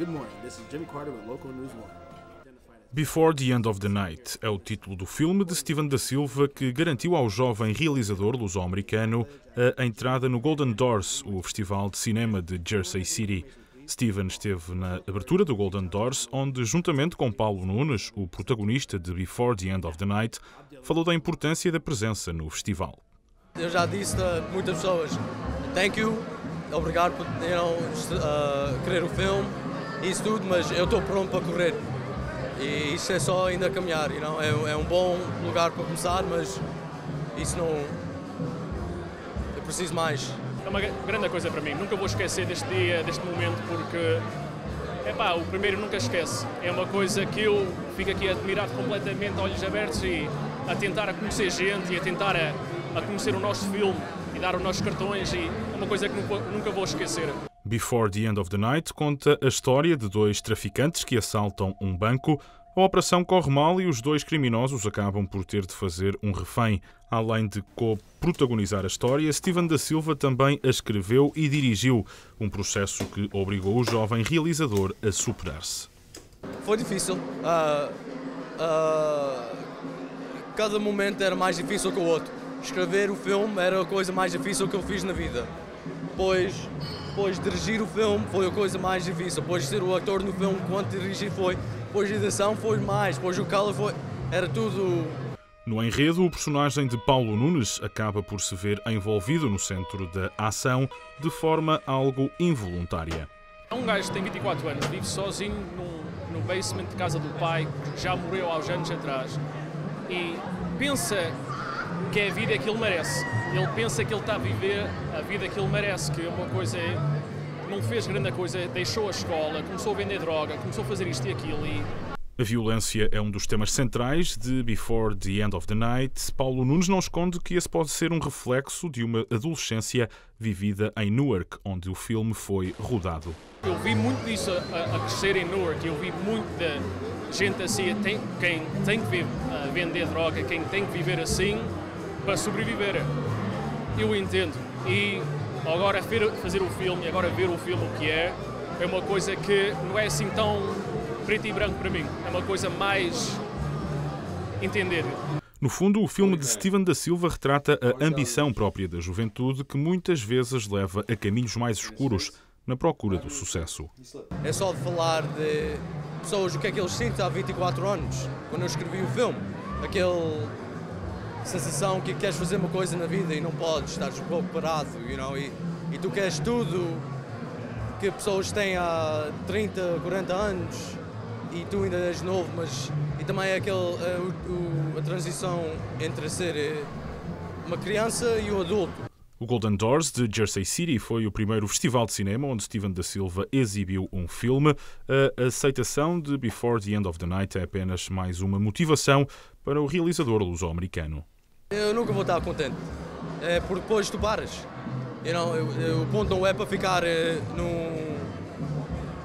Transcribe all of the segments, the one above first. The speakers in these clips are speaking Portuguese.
Good morning. This is Jimmy Carter with Local News 1. Before the End of the Night é o título do filme de Steven da Silva que garantiu ao jovem realizador luso-americano a entrada no Golden Doors, o festival de cinema de Jersey City. Steven esteve na abertura do Golden Doors, onde, juntamente com Paulo Nunes, o protagonista de Before the End of the Night, falou da importância da presença no festival. Eu já disse a muitas pessoas, thank you, obrigado por you know, uh, querer o filme, isso tudo, mas eu estou pronto para correr. E isso é só ainda caminhar, you know? é, é um bom lugar para começar, mas isso não. Eu preciso mais. É uma grande coisa para mim, nunca vou esquecer deste dia, deste momento, porque é pá, o primeiro nunca esquece. É uma coisa que eu fico aqui admirado completamente, olhos abertos e a tentar a conhecer gente e a tentar a, a conhecer o nosso filme e dar os nossos cartões e é uma coisa que nunca, nunca vou esquecer. Before the End of the Night conta a história de dois traficantes que assaltam um banco. A operação corre mal e os dois criminosos acabam por ter de fazer um refém. Além de co-protagonizar a história, Steven da Silva também a escreveu e dirigiu, um processo que obrigou o jovem realizador a superar-se. Foi difícil. Uh, uh, cada momento era mais difícil que o outro. Escrever o filme era a coisa mais difícil que eu fiz na vida. Pois depois dirigir o filme foi a coisa mais difícil, depois ser o ator no filme quanto dirigir foi, depois a edição foi mais, depois o color foi, era tudo... No enredo, o personagem de Paulo Nunes acaba por se ver envolvido no centro da ação de forma algo involuntária. É um gajo que tem 24 anos, vive sozinho no, no basement de casa do pai, que já morreu há uns anos atrás, e pensa que é a vida que ele merece. Ele pensa que ele está a viver a vida que ele merece, que é uma coisa. Não fez grande coisa, deixou a escola, começou a vender droga, começou a fazer isto e aquilo. E... A violência é um dos temas centrais de Before the End of the Night. Paulo Nunes não esconde que esse pode ser um reflexo de uma adolescência vivida em Newark, onde o filme foi rodado. Eu vi muito disso a, a crescer em Newark, eu vi muito de gente assim, tem, quem tem que vender droga, quem tem que viver assim, para sobreviver. Eu entendo. E agora fazer o filme, agora ver o filme o que é, é uma coisa que não é assim tão preto e branco para mim. É uma coisa mais entender. No fundo, o filme de Steven da Silva retrata a ambição própria da juventude que muitas vezes leva a caminhos mais escuros na procura do sucesso. É só de falar de pessoas, o que é que eles sentem há 24 anos, quando eu escrevi o filme. Aquele sensação que queres fazer uma coisa na vida e não podes, estás um pouco parado, you know, e, e tu queres tudo que pessoas têm há 30, 40 anos e tu ainda és novo, mas e também é aquele, é, o, a transição entre ser eh, uma criança e um adulto. O Golden Doors de Jersey City foi o primeiro festival de cinema onde Steven da Silva exibiu um filme. A aceitação de Before the End of the Night é apenas mais uma motivação para o realizador luso-americano. Eu nunca vou estar contente, é porque depois tu paras. You know, o ponto não é para ficar uh, num,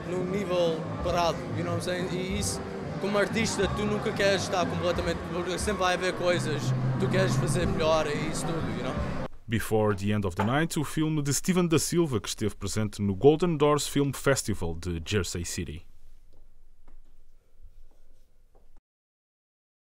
num nível parado, you know e isso, como artista, tu nunca queres estar completamente, porque sempre vai haver coisas, tu queres fazer melhor e isso tudo, you know? Before the End of the Night, o filme de Steven da Silva que esteve presente no Golden Doors Film Festival de Jersey City.